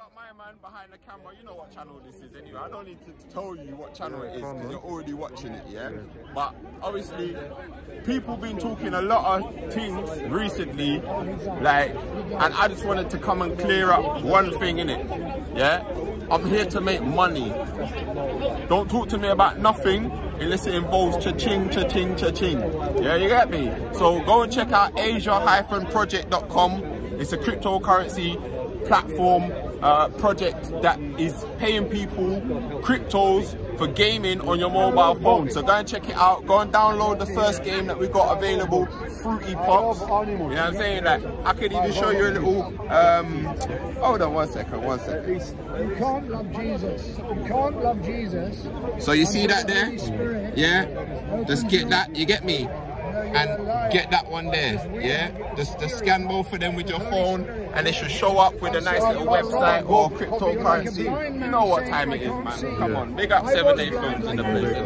got my man behind the camera. You know what channel this is anyway. I don't need to tell you what channel it is because you're already watching it, yeah? But obviously, people been talking a lot of things recently, like, and I just wanted to come and clear up one thing in it, yeah? I'm here to make money. Don't talk to me about nothing unless it involves cha-ching, cha-ching, cha-ching. Yeah, you get me? So go and check out asia-project.com. It's a cryptocurrency platform uh, project that is paying people cryptos for gaming on your mobile phone. So go and check it out. Go and download the first game that we got available, Fruity Pops. You know what I'm saying? Like I could even show you a little. Um, hold on one second, one second. You can't love Jesus. You can't love Jesus. So you see that there? Yeah. Just get that. You get me? And get that one there, yeah? Just, just scan both of them with your phone and they should show up with a nice little website or cryptocurrency. You know what time it is, man. Come on, big up 7a Philmz in the place.